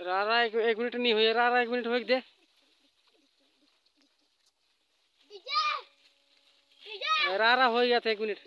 रारा एक, एक मिनट नहीं हुई रारा एक मिनट हो दे। रारा हो गया था एक मिनट।